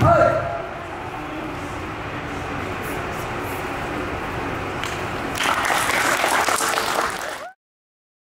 헐!